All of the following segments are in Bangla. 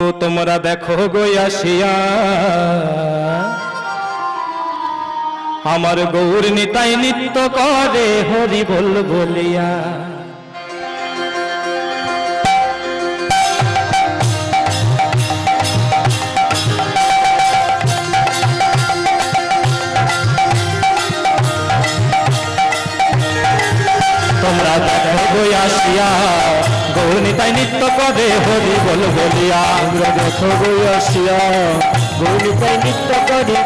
তোমরা দেখো গো আসিয়া আমার গৌর নিতাই নিত্য করে হরি বল বলিয়া। তোমরা দেখো গো আসিয়া গৌর নিতাই নিত্য করে হরি বল বলিয়া। আসিয়া গৌরিতাই নিত্য করে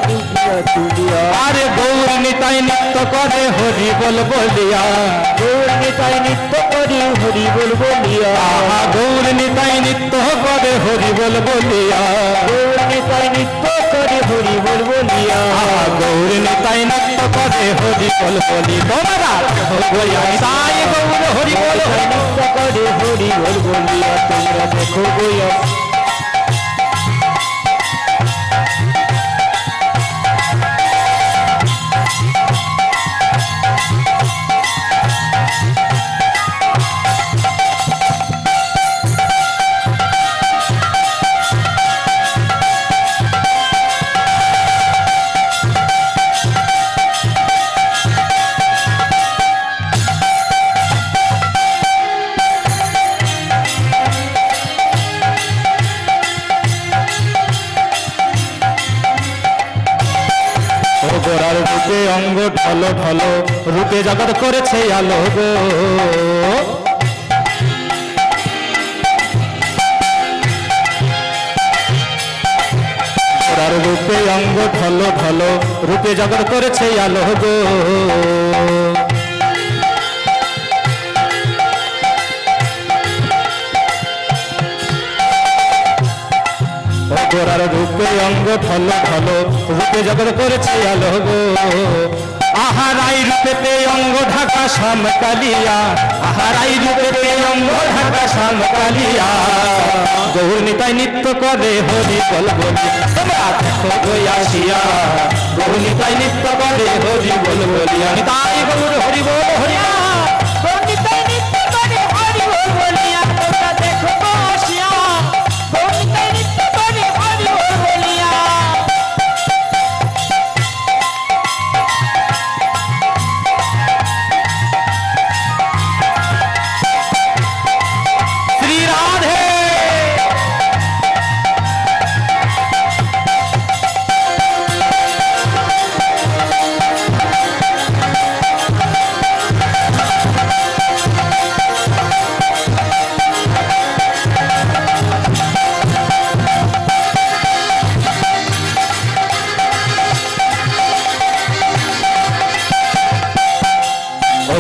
আরে গৌর নিত্য করে হরি বল বলিয়া। নিত্য করে হরি বল বলিয়া। গৌর নিত্য করে হরি বল বলিয়া। গৌরিতাই নিত্য করে হরি বল বলিয়া। গৌর নিত্য করে হরি বল বলি তোমরা সাই গৌর হরি বল গৌরিতাই নিত্য করে হরি বল বলিয়া তোমরা দেখো রূপে অঙ্গ ঢল ঢল, রূপে জগৎ করেছে আলো গো। রূপে অঙ্গ ঢল ঢল, রূপে জগৎ করেছে আলো গো। গোড়ার রূপে অঙ্গ ঢল ঢল রূপে জগৎ করেছে আলো গো আহারাই রূপেতে অঙ্গ ঢাকা শাম কালিয়া আহারাই রূপেতে অঙ্গ ঢাকা শাম কালিয়া গৌর নিতাই নিত্য করে হরি বল বলি, তোমরা দেখো গো আসিয়া। গৌর নিতাই নিত্য করে হরি বল বলিয়া নিতাই গৌর হরি বল হরিয়া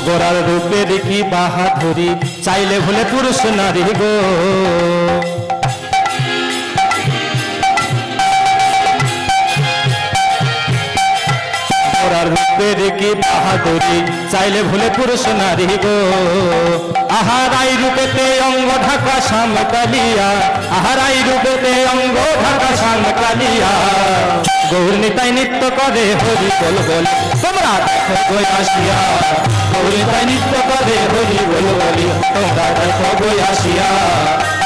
অগরার রূপে দেখি বাহাদুরি চাইলে ভুলে পুরুষ নারী গো। অগরার রূপে দেখি বাহাদুরি। চাইলে ভুলে পুরুষ নারী গো। আহারাই রূপেতে অঙ্গ ঢাকা শাম কালিয়া আহারাই রূপেতে অঙ্গ ঢাকা শাম কালিয়া গৌর নিতাই নিত্য করে হরি বল বল, তোমরা দেখো গো আসিয়া। গৌর নিতাই নিত্য করে হরি বল বলি, তোমরা দেখো গো আসিয়া।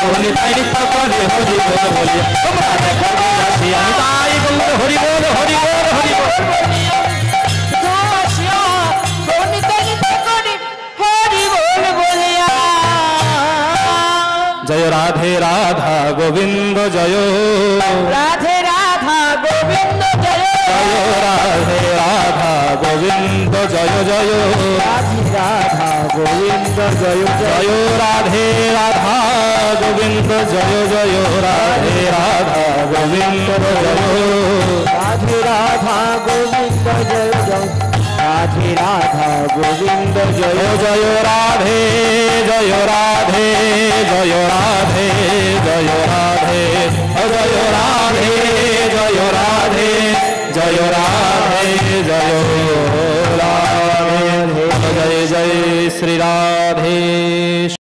গৌর নিতাই নিত্য করে হরি বল বলি, তোমরা দেখো রাধে রাধা গোবিন্দ জয় রাধে রাধা গোবিন্দ জয় জয় রাধে রাধা গোবিন্দ জয় জয় রাধে রাধা গোবিন্দ জয় জয় জয় রাধে রাধা গোবিন্দ জয় জয় রাধে রাধা গোবিন্দ জয় রাধে রাধা গোবিন্দ জয় জয় राधे राधा गोविन्द जय। जय राधे जय राधे जय राधे जय राधे। जय राधे जय राधे जय राधे।